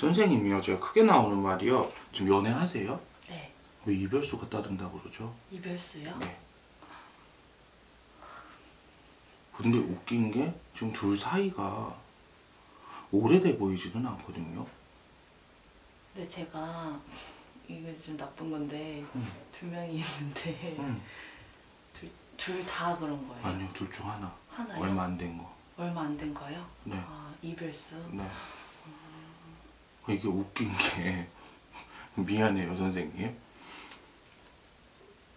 선생님이요 제가 크게 나오는 말이요 지금 연애하세요? 네. 왜 이별수가 따른다고 그러죠? 이별수요? 네. 근데 웃긴 게 지금 둘 사이가 오래돼 보이지는 않거든요. 근데 제가 이게 좀 나쁜 건데 음. 두 명이 있는데 응. 둘다 그런 거예요. 아니요 둘 중 하나 하나요? 얼마 안 된 거. 얼마 안 된 거요? 네. 아 이별수. 네. 이게 웃긴 게 미안해요 선생님.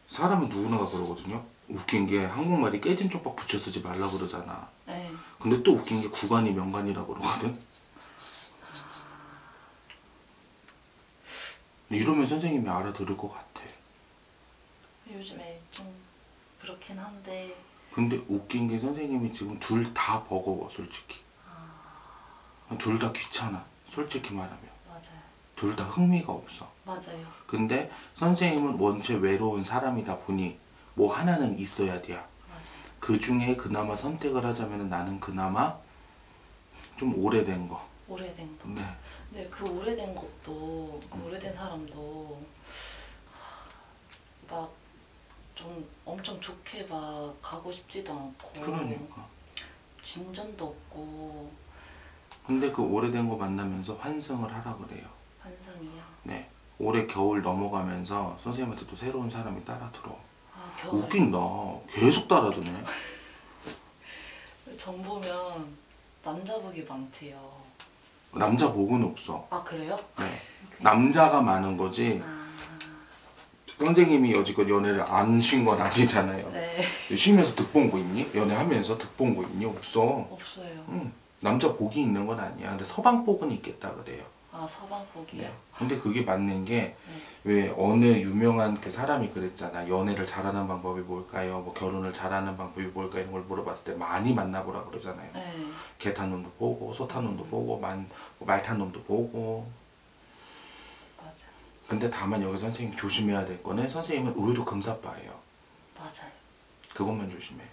사람은 누구나가 그러거든요. 웃긴 게 한국말이 깨진 쪽박 붙여 쓰지 말라 그러잖아. 네. 근데 또 웃긴 게 구간이 명간이라 그러거든. 이러면 선생님이 알아들을 것 같아. 요즘에 좀 그렇긴 한데 근데 웃긴 게 선생님이 지금 둘 다 버거워 솔직히. 둘다 귀찮아 솔직히 말하면. 맞아요. 둘다 흥미가 없어. 맞아요. 근데 선생님은 원체 외로운 사람이다 보니 뭐 하나는 있어야 돼요. 맞아요. 그 중에 그나마 선택을 하자면 나는 그나마 좀 오래된 거. 오래된 거. 네. 근데 그 오래된 것도 그 음. 오래된 사람도 막 좀 엄청 좋게 막 가고 싶지도 않고 그러니까. 진전도 없고 근데 그 오래된 거 만나면서 환승을 하라 그래요. 환상이야. 네. 올해 겨울 넘어가면서 선생님한테 또 새로운 사람이 따라 들어. 아 겨울 웃긴다. 계속 따라드네. 정 보면 남자복이 많대요. 남자 복은 없어. 아 그래요? 네. 남자가 많은 거지. 아 선생님이 여지껏 연애를 안 쉰 건 아니잖아요. 네. 쉬면서 득 본 거 있니? 연애하면서 득 본 거 있니? 없어. 없어요. 응. 남자 복이 있는 건 아니야. 근데 서방 복은 있겠다 그래요. 아 서방 복이요? 네. 근데 그게 맞는 게 네. 왜 어느 유명한 그 사람이 그랬잖아. 연애를 잘하는 방법이 뭘까요? 뭐 결혼을 잘하는 방법이 뭘까 이런 걸 물어봤을 때 많이 만나보라 그러잖아요. 네. 개탄 놈도 보고 소탄 놈도 보고 말탄 놈도 보고. 맞아. 근데 다만 여기 선생님 조심해야 될 거는 선생님은 의외로 금사빠예요. 맞아요. 그것만 조심해.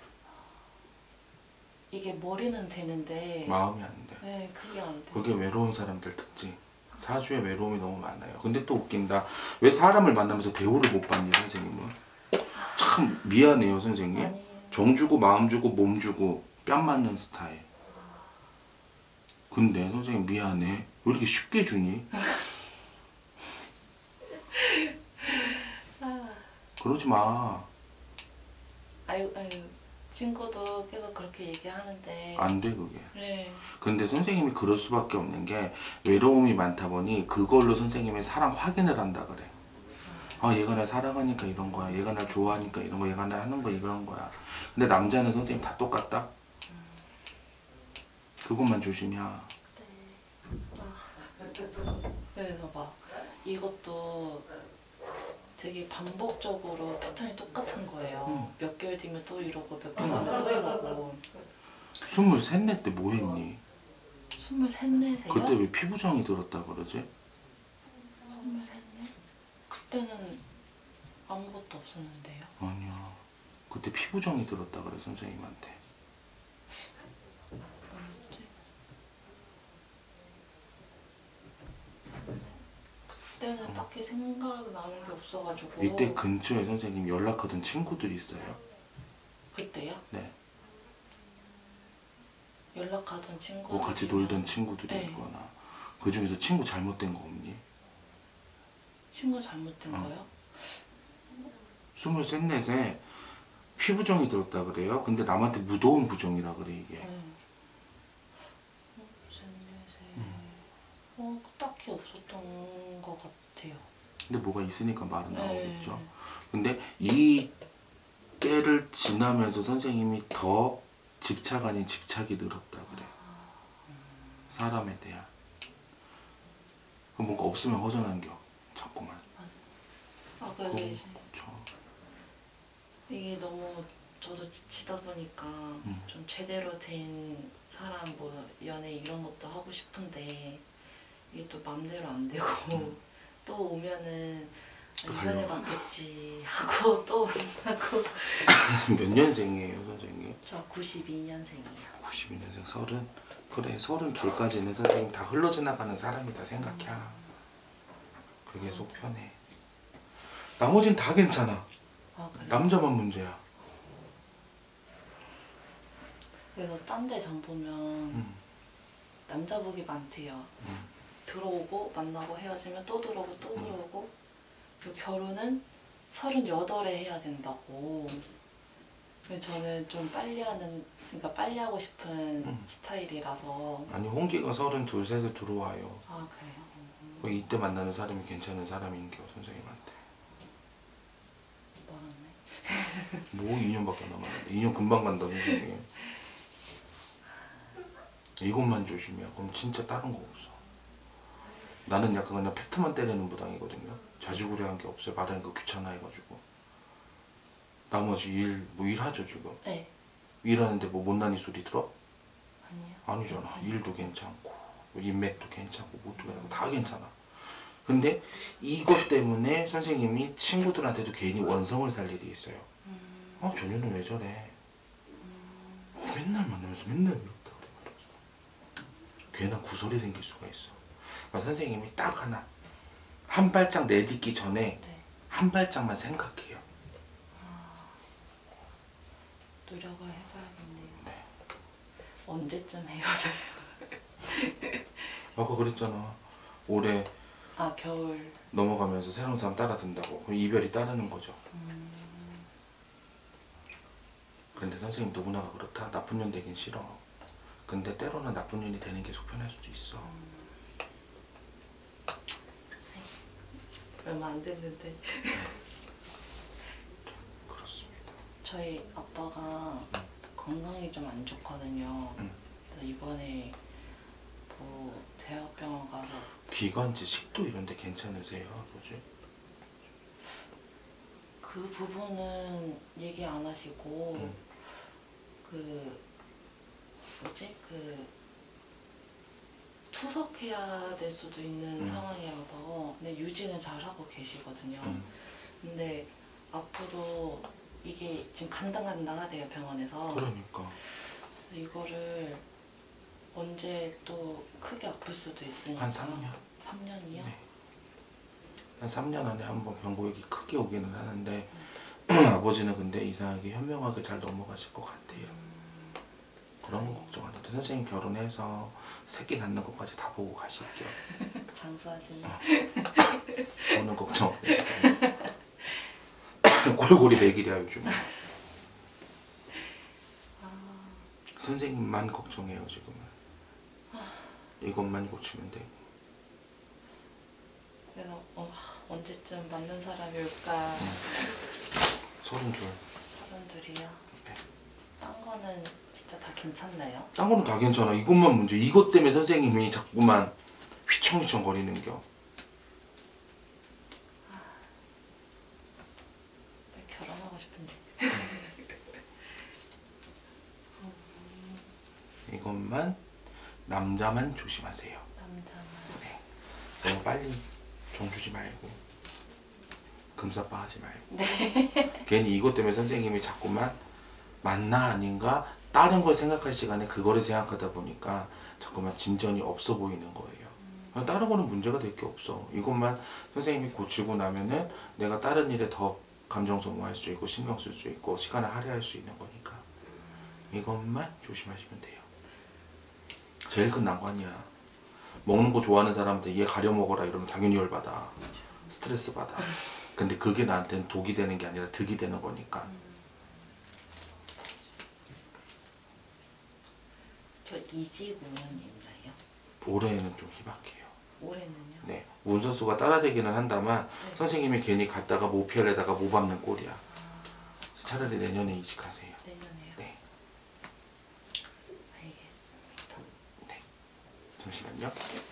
이게 머리는 되는데 마음이 안 돼. 네 그게 안 돼. 그게 외로운 사람들 특징. 사주에 외로움이 너무 많아요. 근데 또 웃긴다. 왜 사람을 만나면서 대우를 못 받니 선생님은? 참 미안해요 선생님. 아니 정 주고 마음 주고 몸 주고 뺨 맞는 스타일. 근데 선생님 미안해. 왜 이렇게 쉽게 주니? 아, 그러지 마. 아유 아유 친구도 계속 그렇게 얘기하는데 안 돼 그게. 네 근데 선생님이 그럴 수밖에 없는 게 외로움이 많다 보니 그걸로 선생님의 사랑 확인을 한다 그래. 아 얘가 날 사랑하니까 이런 거야. 얘가 날 좋아하니까 이런 거. 얘가 날 하는 거 이런 거야. 근데 남자는 선생님 다 똑같다. 그것만 조심이야. 그래서 막 이것도 되게 반복적으로 패턴이 똑같은 거예요. 음. 뒤면 또 이러고 몇 개월 뒤면 또 이러고 스물셋 넷때 뭐 했니? 스물셋 넷에요? 그때 왜 피부정이 들었다 그러지? 스물셋 넷? 그때는 아무것도 없었는데요. 아니야. 그때 피부정이 들었다 그래 선생님한테. 뭐였지? 그때는 딱히 생각나는 게 없어가지고 이때 근처에 선생님 연락하던 친구들이 있어요. 네. 연락하던 친구 뭐 같이 놀던 친구들이 네. 있거나 그 중에서 친구 잘못된 거 없니? 친구 잘못된 어. 거요? 스물셋 넷에 피부정이 들었다 그래요. 근데 남한테 무더운 부정이라 그래 이게. 셋 넷에 음. 어 딱히 없었던 것 같아요. 근데 뭐가 있으니까 말은 네. 나오겠죠. 근데 이 때를 지나면서 선생님이 더 집착 아닌 집착이 늘었다. 사람에 대한. 그 뭔가 없으면 허전한 겨. 자꾸만. 아 이제 그쵸. 이게 너무 저도 지치다 보니까 음. 좀 제대로 된 사람 뭐 연애 이런 것도 하고 싶은데 이게 또 맘대로 안 되고 또 오면은 또 아, 이번에 달려가. 맞겠지 하고 또 만나고 몇 년생이에요 선생님? 저 92년생이에요. 92년생 서른 그래 서른 둘까지는 선생님 다 흘러 지나가는 사람이다 생각해. 그게 속 편해. 나머진 다 괜찮아. 아 그래. 남자만 문제야. 그래서 딴데장 보면 음. 남자복이 많대요. 음. 들어오고 만나고 헤어지면 또 들어오고 또 들어오고 그 결혼은 서른여덟에 해야 된다고. 저는 좀 빨리 하는 그러니까 빨리 하고 싶은 음. 스타일이라서 아니 홍기가 서른 둘 셋에 들어와요. 아 그래요. 그 이때 만나는 사람이 괜찮은 사람인겨 선생님한테. 멀었네. 뭐 2년밖에 안 남았는데 2년 금방 간다 선생님. 이것만 조심해. 그럼 진짜 다른 거 없어. 나는 약간 그냥 팩트만 때리는 부당이거든요. 자주구레한 게 없어요. 말하는 거 귀찮아 해가지고. 나머지 일, 뭐 일하죠 지금. 네. 일하는데 뭐 못난이 소리 들어? 아니요. 아니잖아. 일도 괜찮고 뭐 인맥도 괜찮고 뭐도 괜찮고 다 괜찮아. 근데 이것 때문에 선생님이 친구들한테도 괜히 원성을 살 일이 있어요. 음, 어, 전혀는 왜 저래? 음, 어, 맨날 만나면서 맨날 이렇다 그래 말이야. 괜한 구설이 생길 수가 있어. 그러니까 선생님이 딱 하나 한 발짝 내딛기 전에 네. 한 발짝만 생각해요. 노력을 해봐야겠네요. 네. 언제쯤 헤어져요? 아까 그랬잖아. 올해 아 겨울. 넘어가면서 새로운 사람 따라든다고. 그럼 이별이 따르는 거죠. 음, 근데 선생님 누구나가 그렇다. 나쁜 년 되긴 싫어. 근데 때로는 나쁜 년이 되는 게 속편할 수도 있어. 얼마 안 됐는데 그렇습니다. 저희 아빠가 건강이 좀 안 좋거든요. 음. 그래서 이번에 뭐 대학병원 가서 기관지, 식도 이런 데 괜찮으세요, 아버지? 그 부분은 얘기 안 하시고 음. 그 뭐지 그 투석해야 될 수도 있는 음. 상황이라서 근데 유지는 잘 하고 계시거든요. 음. 근데 앞으로 이게 지금 간당간당하대요 병원에서 그러니까. 이거를 언제 또 크게 아플 수도 있으니까 한 3년. 3년이요? 네. 한 3년 안에 한 번 병고액이 크게 오기는 하는데 음. 아버지는 근데 이상하게 현명하게 잘 넘어가실 것 같아요. 그런 거 걱정 안 해도 선생님 결혼해서 새끼 낳는 것까지 다 보고 가실게요. 장수하시는 오는 걱정 없어요. 골고리 맥이랴 요즘에. 아, 선생님만 걱정해요 지금은. 이것만 고치면 되고. 그래서 어, 하, 언제쯤 맞는 사람이 올까 서른 둘. 사람들이요 네. 딴 거는 진짜 다 괜찮나요? 딴 거는 다 괜찮아. 이것만 문제. 이것 때문에 선생님이 자꾸만 휘청휘청 거리는 겨. 왜 결혼하고 싶은데 이것만 남자만 조심하세요. 남자만 네. 너무 빨리 정 주지 말고 금사빠 하지 말고 네. 괜히 이것 때문에 선생님이 자꾸만 맞나 아닌가 다른 걸 생각할 시간에 그거를 생각하다 보니까 자꾸만 진전이 없어 보이는 거예요. 다른 거는 문제가 될 게 없어. 이것만 선생님이 고치고 나면은 내가 다른 일에 더 감정 소모할 수 있고 신경 쓸 수 있고 시간을 할애할 수 있는 거니까 이것만 조심하시면 돼요. 제일 큰 난관이야. 먹는 거 좋아하는 사람한테 얘 가려 먹어라 이러면 당연히 열받아. 스트레스 받아. 근데 그게 나한테는 독이 되는 게 아니라 득이 되는 거니까. 저 이직운은 있나요? 올해는 좀 희박해요. 올해는요? 네. 운선수가 따라되기는 한다만 네. 선생님이 괜히 갔다가 모피알에다가 못 밟는 꼴이야. 차라리 내년에 이직하세요. 내년에요? 네. 알겠습니다 잠시만요.